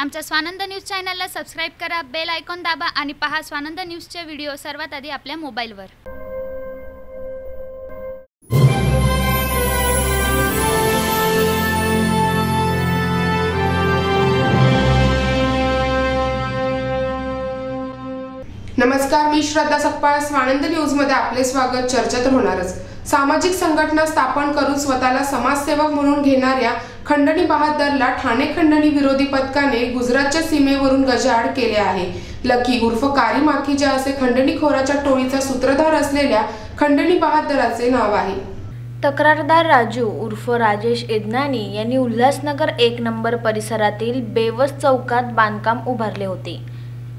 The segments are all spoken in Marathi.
आमच्या स्वानंद न्यूज चॅनलला सबस्क्राईब करा बेल आयकॉन दाबा आणि पहा स्वानंद न्यूजचे व्हिडिओ सर्वात आधी आपल्या मोबाईलवर. नमस्कार मी श्रद्धा सकपाळ स्वानंद न्यूजमध्ये आपले स्वागत. चर्चेत तर होणारच. सामाजिक संघटना स्थापन करून स्वतःला समाजसेवक म्हणून घेणाऱ्या खंडणी बहादरला ठाणे खंडणी विरोधी पथकाने गुजरातच्या सीमेवरून गजाआड केले आहे. लकी उर्फ कारी माखीजा असे खंडणीखोराच्या टोळीचा सूत्रधार असलेल्या खंडणी बहादराचे नाव आहे. तक्रारदार राजू उर्फ राजेश एदनानी यांनी उल्हासनगर एक नंबर परिसरातील बेवस चौकात बांधकाम उभारले होते.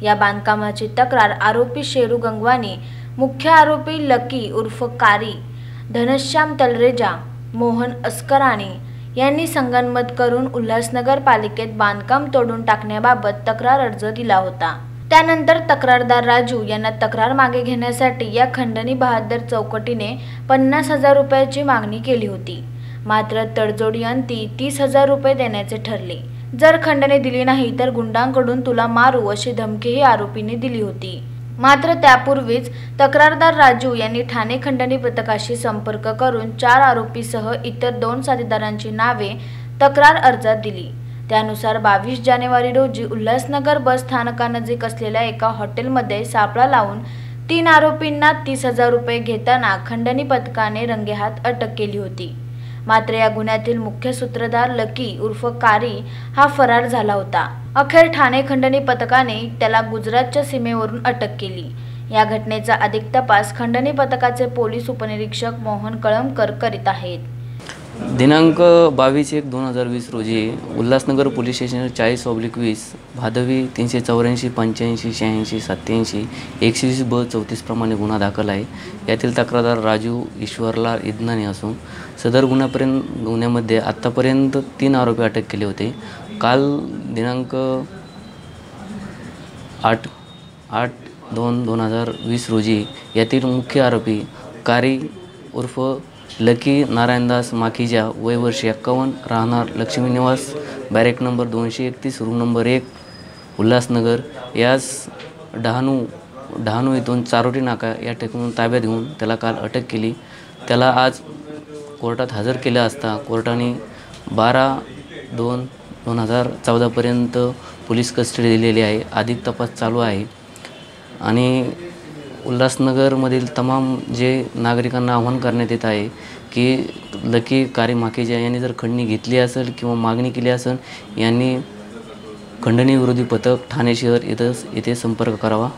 या बांधकामाची तक्रार आरोपी शेरू गंगवानी मुख्य आरोपी लकी उर्फ कारी धनश्याम तलरेजा मोहन अस्कराणे यांनी संगनमत करून उल्हासनगर पालिकेत बांधकाम तोडून टाकण्याबाबत तक्रार अर्ज दिला होता. त्यानंतर तक्रारदार राजू यांना तक्रार मागे घेण्यासाठी या खंडणी बहादर चौकटीने पन्नास हजार रुपयाची मागणी केली होती. मात्र तडजोडीअंती तीस हजार रुपये देण्याचे ठरले. जर खंडणी दिली नाही तर गुंडांकडून तुला मारू अशी धमकीही आरोपीने दिली होती. मात्र त्यापूर्वीच तक्रारदार राजू यांनी ठाणे खंडणी पथकाशी संपर्क करून चार आरोपीसह इतर दोन साथीदारांची नावे तक्रार अर्जात दिली. त्यानुसार बावीस जानेवारी रोजी उल्हासनगर बस स्थानकानजीक असलेल्या एका हॉटेलमध्ये सापळा लावून तीन आरोपींना तीस हजार रुपये घेताना खंडणी पथकाने रंगेहात अटक केली होती. मात्र या गुन्ह्यातील मुख्य सूत्रधार लकी उर्फ कारी हा फरार झाला होता. अखेर ठाणे खंडणी पथकाने त्याला गुजरातच्या सीमेवरून अटक केली. या घटनेचा अधिक तपास खंडणी पथकाचे पोलीस उपनिरीक्षक मोहन कळमकर करीत आहेत. दिनांक बावीस एक दोन हजार वीस रोजी उल्हासनगर पोलीस स्टेशन चाळीस ऑब्लिक वीस भादवी तीनशे चौऱ्याऐंशी पंच्याऐंशी शहाऐंशी सत्त्याऐंशी एकशे वीस ब चौतीसप्रमाणे गुन्हा दाखल आहे. यातील तक्रारदार राजू ईश्वरलाल इदनाने असून सदर गुन्ह्यापर्यंत गुन्ह्यामध्ये आत्तापर्यंत तीन आरोपी अटक केले होते. काल दिनांक आठ आठ दोन दोन हजार वीस रोजी यातील मुख्य आरोपी कारी उर्फ लकी नारायणदास माखीजा वय वर्ष एक्कावन्न राहणार लक्ष्मी निवास बॅरेक नंबर दोनशे एकतीस रूम नंबर एक उल्हासनगर. यास डहाणू डहाणू इथून चारोटी नाका या ठिकाणून ताब्यात घेऊन त्याला काल अटक केली. त्याला आज कोर्टात हजर केलं असता कोर्टाने बारा दोन दोन हजार चौदापर्यंत पोलीस कस्टडी दिलेली आहे. अधिक तपास चालू आहे. आणि उल्हासनगरमधील तमाम जे नागरिकांना आव्हान करण्यात येत आहे की लकी कारी माकेजा यांनी जर खंडणी घेतली असेल किंवा मागणी केली असेल यांनी खंडणी विरोधी पथक ठाणे शहर इथं येथे संपर्क करावा.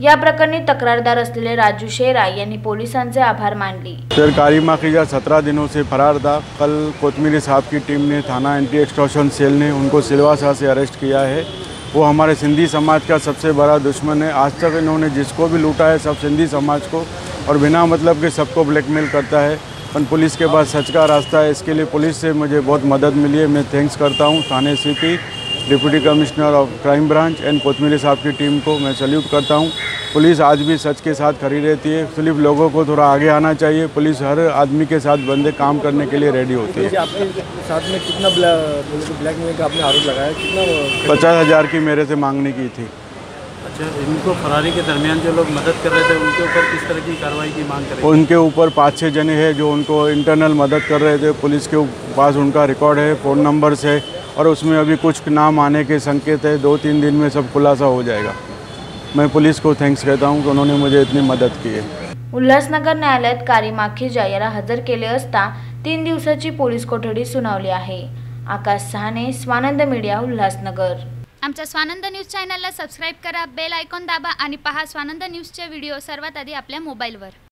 या प्रकरणी तक्रारदार असलेले राजू शेरा यांनी पोलिसांचे आभार मानले. सर कारी माखीजा सत्रह दिनों से फरार था। कल कोतमीरी साहब की टीम ने थाना एंटी एक्सटॉर्शन सेल ने उनको सिलवासा से अरेस्ट किया है। वो हमारे सिंधी समाज का सबसे बड़ा दुश्मन है। आज तक इन्होंने जिसको भी लूटा है, सब सिंधी समाज को और बिना मतलब के सबको ब्लैकमेल करता है। पर पुलिस के पास सच का रास्ता है। इसके लिए पुलिस से मुझे बहुत मदद मिली है। मैं थैंक्स करता हूँ Thane city deputy commissioner of crime branch and Kotmiri साहब की टीम को। मैं सल्यूट करता हूँ। पुलिस आज भी सच के साथ खड़ी रहती है। सिर्फ़ लोगों को थोड़ा आगे आना चाहिए। पुलिस हर आदमी के साथ बंदे काम करने के लिए रेडी होती है। आपके साथ में कितना ब्लैकमेल का आपने आरोप लगाया? कितना पचास हज़ार की मेरे से मांगने की थी। अच्छा इनको फरारी के दरमियान जो लोग मदद कर रहे थे उनके ऊपर किस तरह की कार्रवाई की मांग करें उनके ऊपर पाँच छः जने हैं जो उनको इंटरनल मदद कर रहे थे। पुलिस के पास उनका रिकॉर्ड है फ़ोन नंबर्स है और उसमें अभी कुछ नाम आने के संकेत है। दो तीन दिन में सब खुलासा हो जाएगा। मैं पुलिस को थैंक्स कहता हूँ कि उन्होंने मुझे इतनी मदद की है। उल्हासनगर न्यायालयात कारी माखीजा याला हजर केले असता तीन दिवसाची पोलीस कोठडी सुनावली आहे. आकाश सहाने स्वानंद मीडिया उल्हासनगर. आमच्या स्वानंद न्यूज चॅनलला सबस्क्राईब करा बेल आयकॉन दाबा आणि पहा स्वानंद न्यूजचे व्हिडिओ सर्वात आधी आपल्या मोबाईलवर.